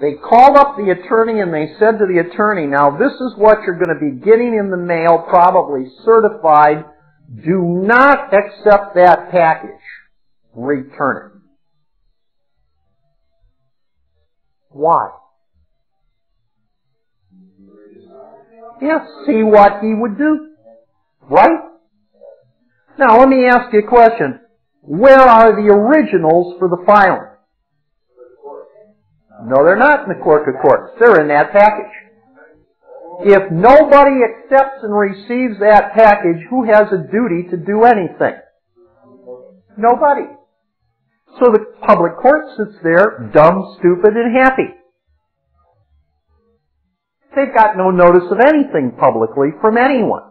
They called up the attorney and they said to the attorney, now this is what you're going to be getting in the mail, probably certified. Do not accept that package. Return it. Why? Yeah, see what he would do. Right? Now let me ask you a question. Where are the originals for the filing? No, they're not in the clerk of courts. They're in that package. If nobody accepts and receives that package, who has a duty to do anything? Nobody. So the public court sits there, dumb, stupid, and happy. They've got no notice of anything publicly from anyone.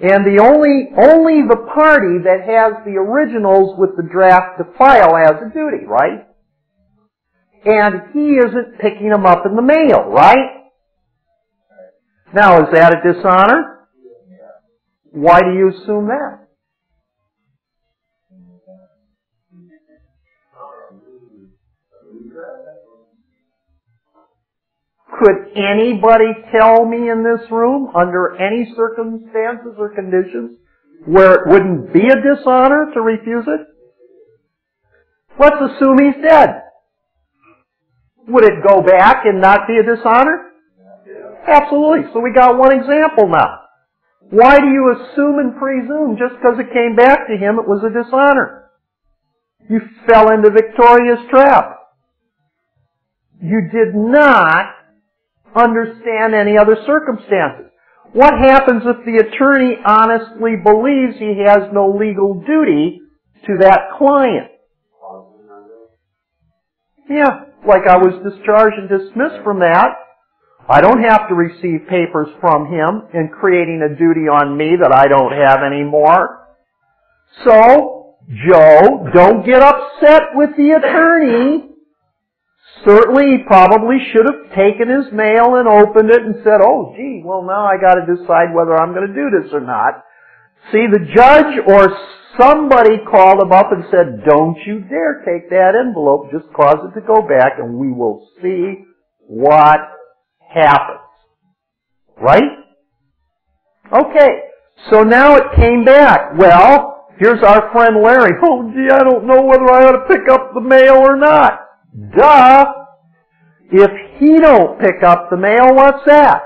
And the only, only the party that has the originals with the draft to file has a duty, right? And he isn't picking them up in the mail, right? Now, is that a dishonor? Why do you assume that? Could anybody tell me in this room, under any circumstances or conditions, where it wouldn't be a dishonor to refuse it? Let's assume he's dead. Would it go back and not be a dishonor? Absolutely. So we got one example now. Why do you assume and presume just because it came back to him it was a dishonor? You fell into Victoria's trap. You did not understand any other circumstances. What happens if the attorney honestly believes he has no legal duty to that client? Yeah, like I was discharged and dismissed from that. I don't have to receive papers from him in creating a duty on me that I don't have anymore. So, Joe, don't get upset with the attorney Certainly, he probably should have taken his mail and opened it and said, oh, gee, well, now I got to decide whether I'm going to do this or not. See, the judge or somebody called him up and said, don't you dare take that envelope, just cause it to go back and we will see what happens. Right? Okay, so now it came back. Well, here's our friend Larry. Oh, gee, I don't know whether I ought to pick up the mail or not. Duh! If he don't pick up the mail, what's that?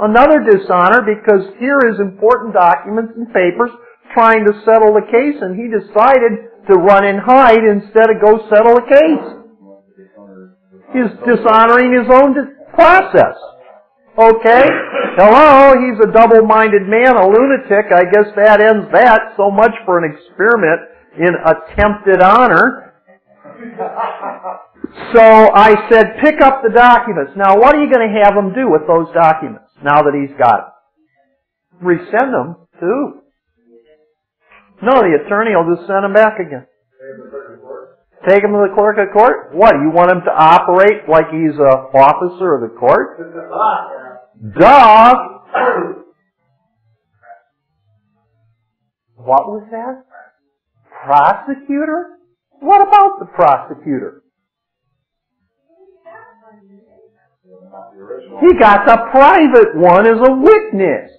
Another dishonor because here is important documents and papers trying to settle the case and he decided to run and hide instead of go settle the case. He's dishonoring his own process. Okay? Hello, he's a double-minded man, a lunatic. I guess that ends that. So much for an experiment in attempted honor. So I said, pick up the documents. Now, what are you going to have him do with those documents now that he's got them? Resend them too. No, the attorney will just send them back again. Take him to the clerk of court? What, you want him to operate like he's an officer of the court? Duh! What was that? Prosecutor? What about the prosecutor? He got the private one as a witness.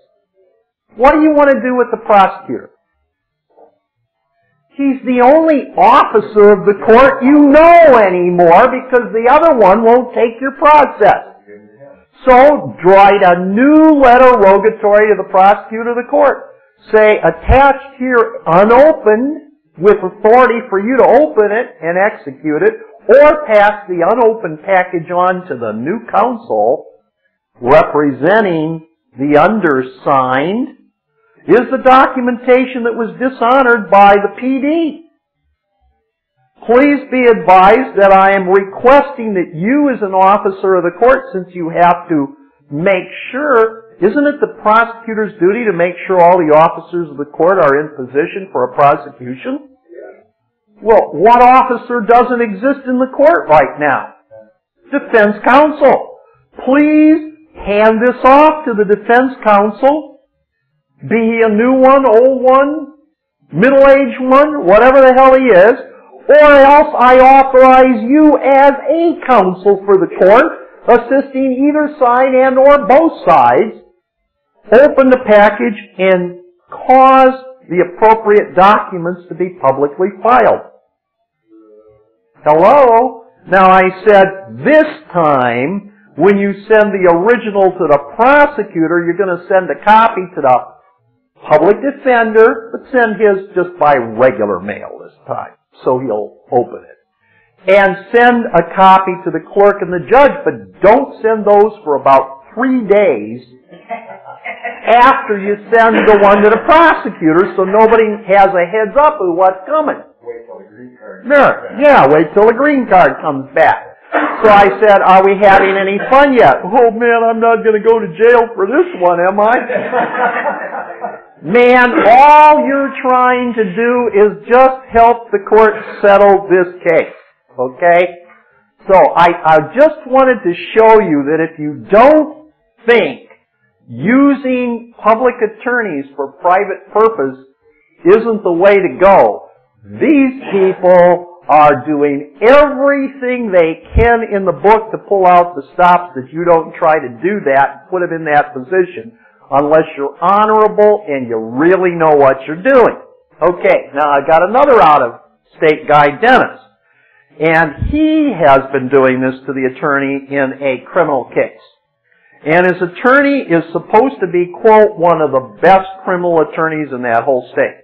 What do you want to do with the prosecutor? He's the only officer of the court you know anymore because the other one won't take your process. So, write a new letter rogatory to the prosecutor of the court. Say, attached here, unopened, with authority for you to open it and execute it, or pass the unopened package on to the new counsel representing the undersigned is the documentation that was dishonored by the PD. Please be advised that I am requesting that you as an officer of the court, since you have to make sure, isn't it the prosecutor's duty to make sure all the officers of the court are in position for a prosecution? Well, what officer doesn't exist in the court right now? Defense counsel. Please hand this off to the defense counsel. Be he a new one, old one, middle-aged one, whatever the hell he is, or else I authorize you as a counsel for the court, assisting either side and or both sides, open the package and cause the appropriate documents to be publicly filed. Hello? Now I said this time, when you send the original to the prosecutor, you're going to send a copy to the public defender, but send his just by regular mail this time, so he'll open it. And send a copy to the clerk and the judge, but don't send those for about three days after you send the one to the prosecutor so nobody has a heads up of what's coming. Wait till the green card. Yeah, yeah, wait till the green card comes back. So I said, are we having any fun yet? Oh man, I'm not gonna go to jail for this one, am I? Man, all you're trying to do is just help the court settle this case. Okay? So I, I just wanted to show you that if you don't think using public attorneys for private purpose isn't the way to go, these people are doing everything they can in the book to pull out the stops that you don't try to do that and put them in that position unless you're honorable and you really know what you're doing. Okay, now I got another out of state guy, Dennis. And he has been doing this to the attorney in a criminal case. And his attorney is supposed to be, quote, one of the best criminal attorneys in that whole state.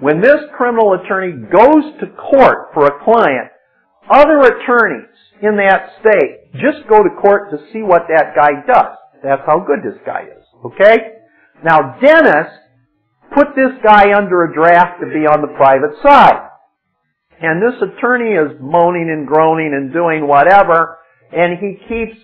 When this criminal attorney goes to court for a client, other attorneys in that state just go to court to see what that guy does. That's how good this guy is. Okay? Now Dennis put this guy under a draft to be on the private side. And this attorney is moaning and groaning and doing whatever, and he keeps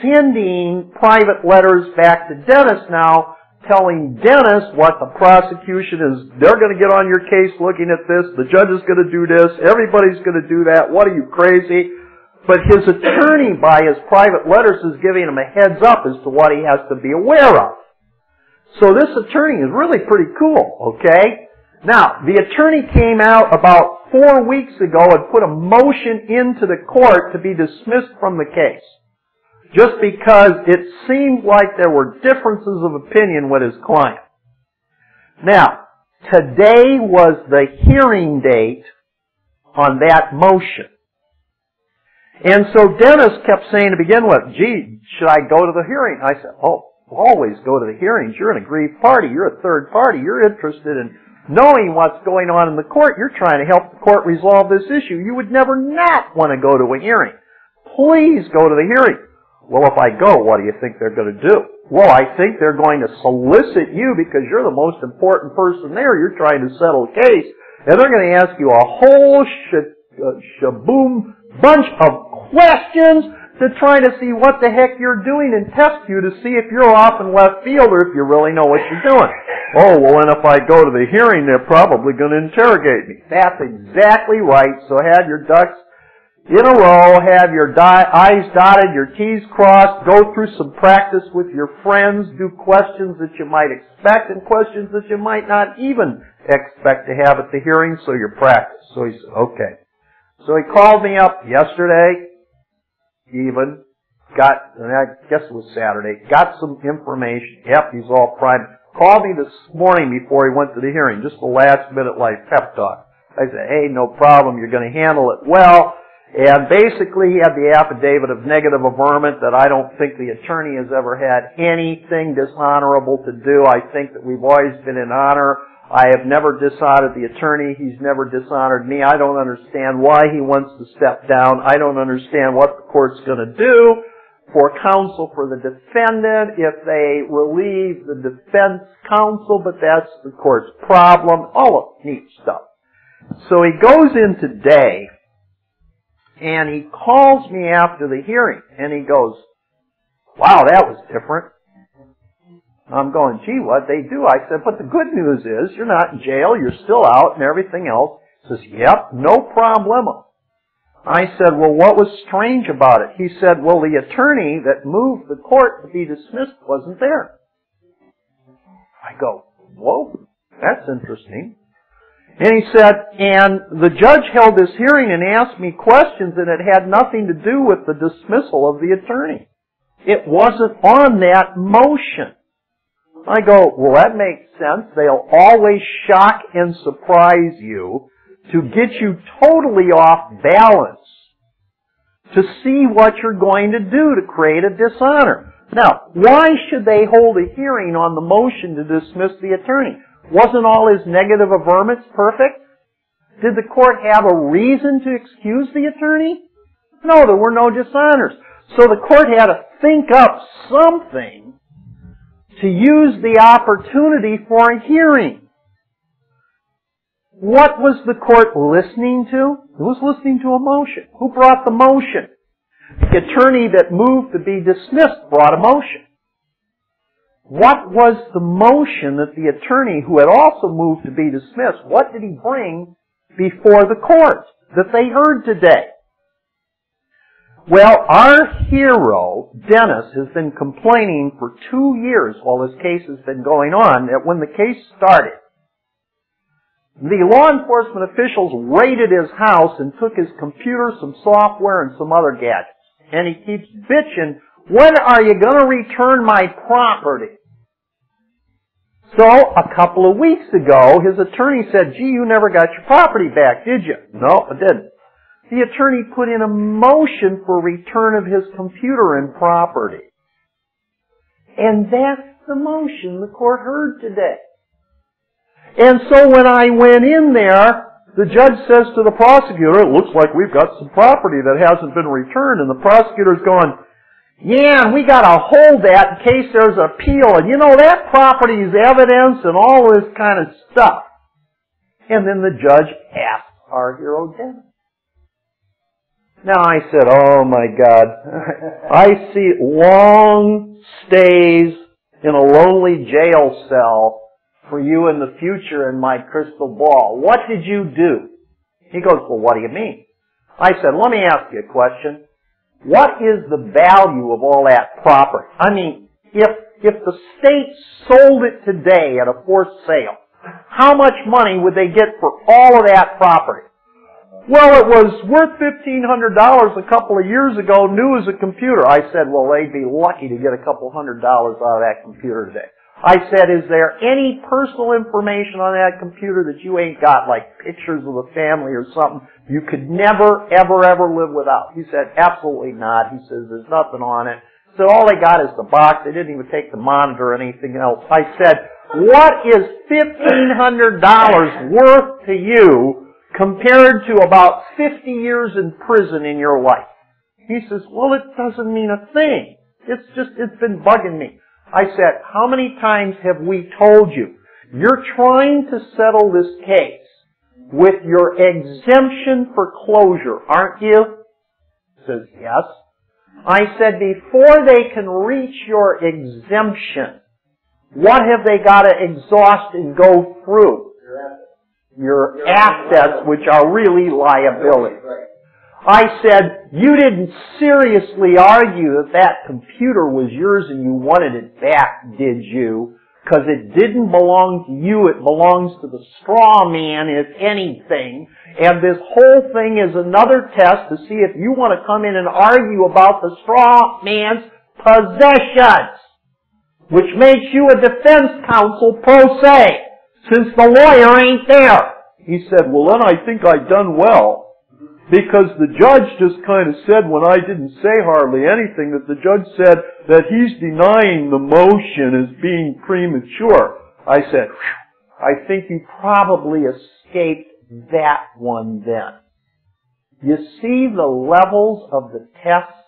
sending private letters back to Dennis now, telling Dennis what the prosecution is, they're going to get on your case looking at this, the judge is going to do this, everybody's going to do that, what are you crazy? But his attorney, by his private letters, is giving him a heads up as to what he has to be aware of. So this attorney is really pretty cool, okay? Now, the attorney came out about four weeks ago and put a motion into the court to be dismissed from the case just because it seemed like there were differences of opinion with his client. Now, today was the hearing date on that motion. And so Dennis kept saying to begin with, gee, should I go to the hearing? I said, oh, always go to the hearings. You're an aggrieved party. You're a third party. You're interested in knowing what's going on in the court. You're trying to help the court resolve this issue. You would never not want to go to a hearing. Please go to the hearing. Well, if I go, what do you think they're going to do? Well, I think they're going to solicit you because you're the most important person there. You're trying to settle a case. And they're going to ask you a whole sh- uh, shaboom bunch of questions to try to see what the heck you're doing and test you to see if you're off in left field or if you really know what you're doing. Oh, well, and if I go to the hearing, they're probably going to interrogate me. That's exactly right. So have your ducks in a row, have your di- I's dotted, your T's crossed, go through some practice with your friends, do questions that you might expect and questions that you might not even expect to have at the hearing, so you're practice. So he said, okay. So he called me up yesterday, even, got, and I guess it was Saturday, got some information. Yep, he's all primed. Called me this morning before he went to the hearing, just the last minute like pep talk. I said, hey, no problem, you're going to handle it well. And basically, he had the affidavit of negative averment that I don't think the attorney has ever had anything dishonorable to do. I think that we've always been in honor. I have never dishonored the attorney. He's never dishonored me. I don't understand why he wants to step down. I don't understand what the court's going to do for counsel for the defendant if they relieve the defense counsel, but that's the court's problem. All of neat stuff. So he goes in today and he calls me after the hearing and he goes, wow, that was different. I'm going, gee, what they do? I said, but the good news is you're not in jail, you're still out and everything else. He says, yep, no problemo. I said, well, what was strange about it? He said, well, the attorney that moved the court to be dismissed wasn't there. I go, whoa, that's interesting. And he said, and the judge held this hearing and asked me questions and it had nothing to do with the dismissal of the attorney. It wasn't on that motion. I go, well that makes sense. They'll always shock and surprise you to get you totally off balance to see what you're going to do to create a dishonor. Now, why should they hold a hearing on the motion to dismiss the attorney? Wasn't all his negative averments perfect? Did the court have a reason to excuse the attorney? No, there were no dishonors. So the court had to think up something to use the opportunity for a hearing. What was the court listening to? It was listening to a motion. Who brought the motion? The attorney that moved to be dismissed brought a motion. What was the motion that the attorney who had also moved to be dismissed, what did he bring before the court that they heard today? Well, our hero, Dennis, has been complaining for two years while this case has been going on that when the case started, the law enforcement officials raided his house and took his computer, some software, and some other gadgets. And he keeps bitching when are you going to return my property? So, a couple of weeks ago, his attorney said, gee, you never got your property back, did you? No, I didn't. The attorney put in a motion for return of his computer and property. And that's the motion the court heard today. And so when I went in there, the judge says to the prosecutor, it looks like we've got some property that hasn't been returned. And the prosecutor's going, yeah, and we got to hold that in case there's appeal. And you know, that property is evidence and all this kind of stuff. And then the judge asked our hero Dennis. Now I said, oh my God. I see long stays in a lonely jail cell for you in the future in my crystal ball. What did you do? He goes, well, what do you mean? I said, let me ask you a question. What is the value of all that property? I mean, if, if the state sold it today at a forced sale, how much money would they get for all of that property? Well, it was worth $1,500 a couple of years ago, new as a computer. I said, well, they'd be lucky to get a couple hundred dollars out of that computer today. I said, is there any personal information on that computer that you ain't got, like pictures of the family or something you could never, ever, ever live without? He said, absolutely not. He says, there's nothing on it. So all they got is the box. They didn't even take the monitor or anything else. I said, what is $1,500 worth to you compared to about 50 years in prison in your life? He says, well, it doesn't mean a thing. It's just, it's been bugging me. I said, how many times have we told you, you're trying to settle this case with your exemption for closure, aren't you? He says, yes. I said, before they can reach your exemption, what have they got to exhaust and go through? Your assets, which are really liability. I said, you didn't seriously argue that that computer was yours and you wanted it back, did you? Because it didn't belong to you, it belongs to the straw man, if anything. And this whole thing is another test to see if you want to come in and argue about the straw man's possessions. Which makes you a defense counsel pro se, since the lawyer ain't there. He said, well then I think I done well. Because the judge just kind of said when I didn't say hardly anything that the judge said that he's denying the motion as being premature. I said, I think you probably escaped that one then. You see the levels of the tests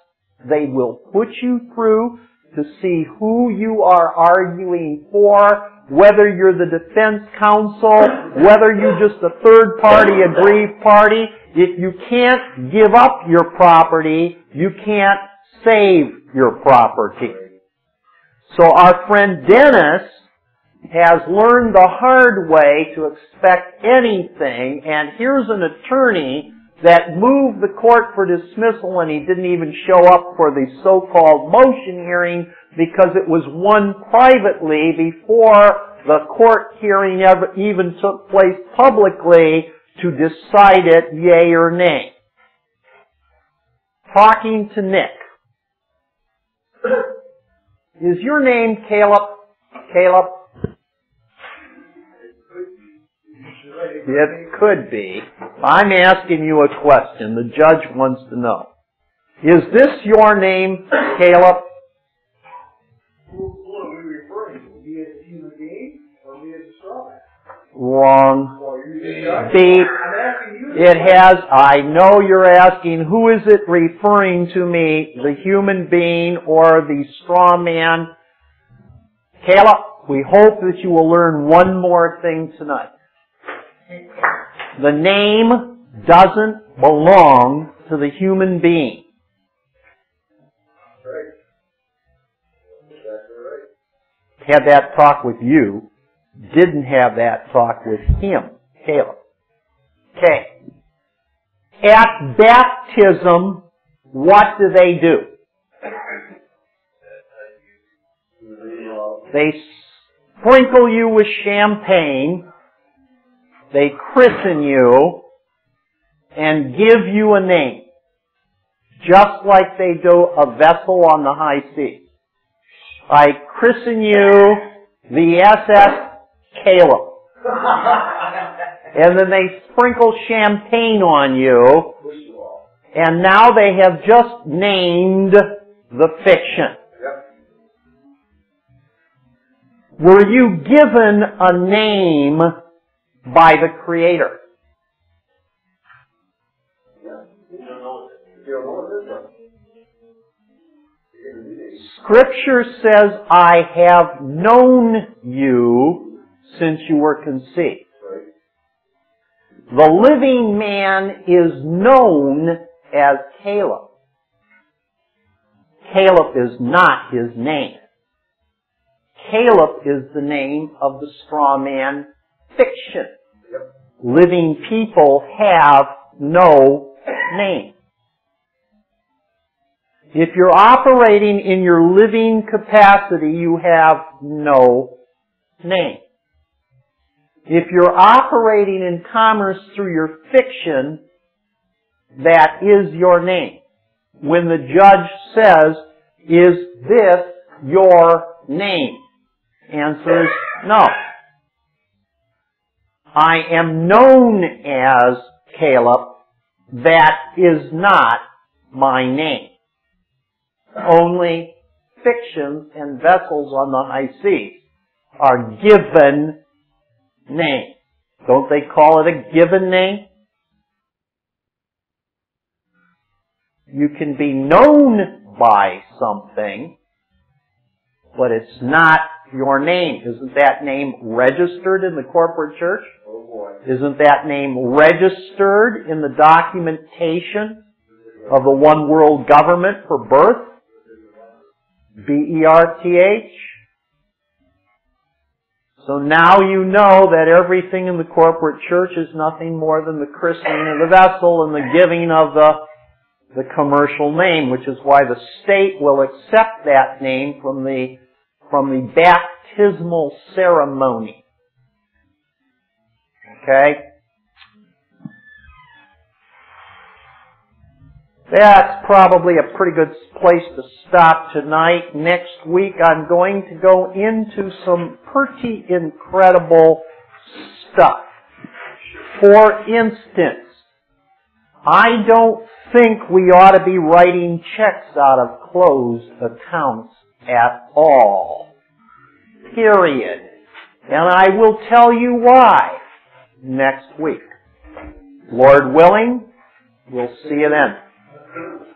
they will put you through to see who you are arguing for, whether you're the defense counsel, whether you're just a third party, aggrieved party. If you can't give up your property, you can't save your property. So our friend Dennis has learned the hard way to expect anything, and here's an attorney that moved the court for dismissal and he didn't even show up for the so-called motion hearing because it was won privately before the court hearing ever even took place publicly to decide it yea or nay. Talking to Nick. Is your name Caleb? Caleb? It could be. I'm asking you a question. The judge wants to know. Is this your name, Caleb? Wrong. Beep. It has, I know you're asking, who is it referring to me, the human being or the straw man? Caleb, we hope that you will learn one more thing tonight. The name doesn't belong to the human being. Had that talk with you, didn't have that talk with him, Caleb. Okay. At baptism, what do they do? They sprinkle you with champagne, they christen you, and give you a name. Just like they do a vessel on the high seas. I christen you the SS Caleb. and then they sprinkle champagne on you, and now they have just named the fiction. Were you given a name by the Creator? Scripture says, I have known you since you were conceived. The living man is known as Caleb. Caleb is not his name. Caleb is the name of the straw man fiction. Living people have no name. If you're operating in your living capacity, you have no name. If you're operating in commerce through your fiction, that is your name. When the judge says, is this your name? Answer is no. I am known as Caleb. That is not my name. Only fictions and vessels on the high seas are given names. Don't they call it a given name? You can be known by something, but it's not your name. Isn't that name registered in the corporate church? Oh, Isn't that name registered in the documentation of the one world government for birth? B-E-R-T-H. So now you know that everything in the corporate church is nothing more than the christening of the vessel and the giving of the, the commercial name, which is why the state will accept that name from the, from the baptismal ceremony. Okay? That's probably a pretty good place to stop tonight. Next week I'm going to go into some pretty incredible stuff. For instance, I don't think we ought to be writing checks out of closed accounts at all. Period. And I will tell you why next week. Lord willing, we'll see you then. Thank you.